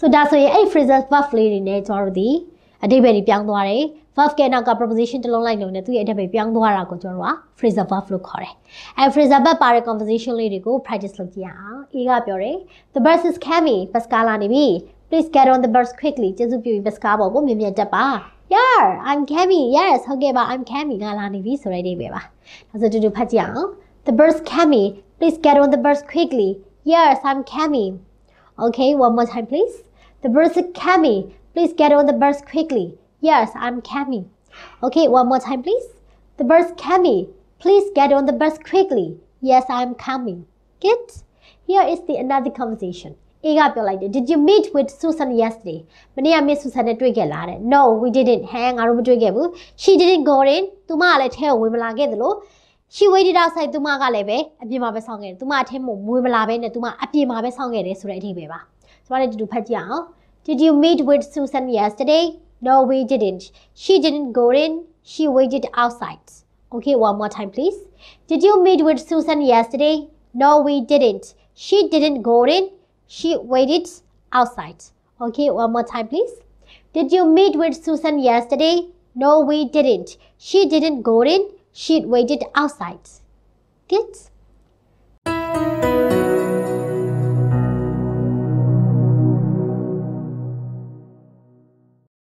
ဆိုဒါဆိုရင်အဲ့ phrasal verb လေးတွေနဲ့ကျွန်တော်တို့ဒီအဓိပ္ပာယ်တွေပြောင်းသွားတယ် verb ကနောက်က preposition တစ်လုံးလိုက်လုံးနဲ့သူ့ရဲ့အဓိပ္ပာယ်ပြောင်းသွားတာကိုကျွန်တော်တို့က phrasal verb လို့ခေါ်တယ်အဲ phrasal verb ပါတဲ့ conversation လေးတွေကို practice လုပ်ကြည့်ရအောင် A ကပြောတယ် the bus is coming bus ကားလာနေပြီ please get on the bus quickly ကျေးဇူးပြုပြီး bus ကားပေါ်ကိုမြင်မြင်တက်ပါ yeah i'm coming yes ဟုတ်ကဲ့ပါ i'm coming ကလာနေပြီဆိုတဲ့အဓိပ္ပာယ်ပါဒါဆိုတူတူဖတ်ကြည့်အောင် the bus coming please get on the bus quickly yes i'm coming okay one more time please the bus is coming please get on the bus quickly yes i'm coming okay one more time please the bus coming please get on the bus quickly yes i'm coming get here is the another conversation အေးကပြောလိုက်တယ် Did you meet with Susan yesterday မနေ့က Miss Susan နဲ့တွေ့ခဲ့လားတဲ့ No we didn't ဟဲငါတို့မတွေ့ခဲ့ဘူး She didn't go in သူမကလည်းထဲကိုဝင်မလာခဲ့သလို She waited outside သူမကလည်းပဲအပြင်မှာပဲစောင့်ခဲ့တယ်သူမအထင်းမို့ဝင်မလာဘဲနဲ့သူမအပြင်မှာပဲစောင့်ခဲ့တယ်ဆိုတဲ့အဓိပ္ပာယ်ပါကျမလည်းတူတူဖတ်ကြည့်အောင် Did you meet with Susan yesterday No we didn't She didn't go in She waited outside Okay one more time please Did you meet with Susan yesterday No we didn't She didn't go in She waited outside. Okay, one more time, please. Did you meet with Susan yesterday? No, we didn't. She didn't go in. She waited outside. Good.